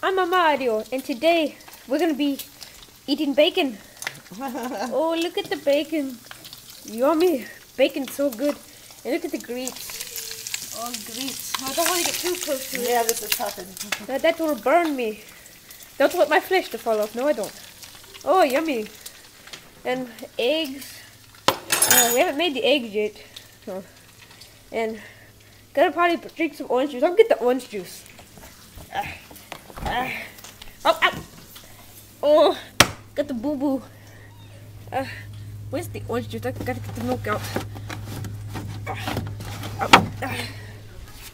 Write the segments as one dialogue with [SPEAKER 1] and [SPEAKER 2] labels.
[SPEAKER 1] I'm Mario, and today we're gonna be eating bacon. oh, look at the bacon. Yummy. Bacon's so good. And look at the grease. Oh, grease. I don't want to get too close to it.
[SPEAKER 2] Yeah, this is happening.
[SPEAKER 1] That, that will burn me. Don't want my flesh to fall off. No, I don't. Oh, yummy. And eggs. Uh, we haven't made the eggs yet. So. And gotta probably drink some orange juice. I'll get the orange juice. Uh, uh, oh, ow. oh, got the boo boo. Uh, where's the orange juice? I gotta get the milk out. Uh, uh, uh.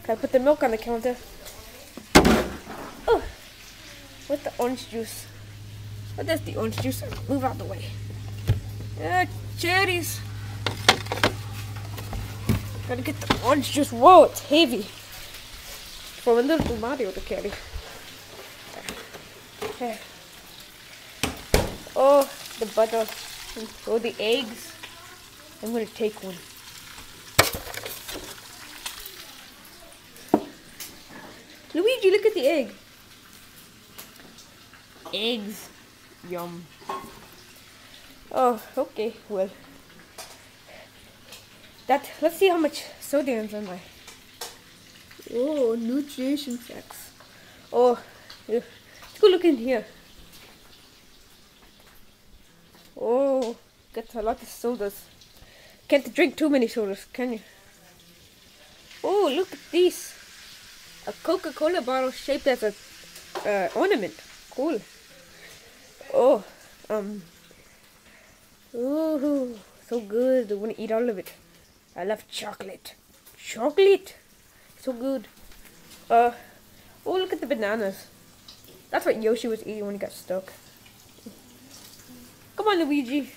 [SPEAKER 1] Gotta put the milk on the counter. Oh, with the orange juice. Oh, there's the orange juice. Move out the way. Uh, cherries. Gotta get the orange juice. Whoa, it's heavy. For a little Mario to carry. Okay. Oh, the butter. Oh, the eggs. I'm gonna take one. Luigi, look at the egg. Eggs. Yum. Oh, okay, well. That, let's see how much sodium's in my. Oh, nutrition facts. Oh. Let's go look in here. Oh, got a lot of sodas. Can't drink too many sodas, can you? Oh, look at this. A Coca-Cola bottle shaped as a uh, ornament. Cool. Oh, um. Ooh, so good. I want to eat all of it. I love chocolate. Chocolate? So good. Uh, oh, look at the bananas. That's what Yoshi was eating when he got stuck. Come on, Luigi.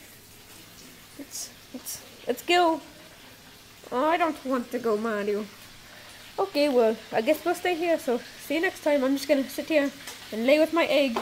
[SPEAKER 1] Let's, let's, let's go. Oh, I don't want to go, Mario. Okay, well, I guess we'll stay here, so see you next time. I'm just gonna sit here and lay with my egg.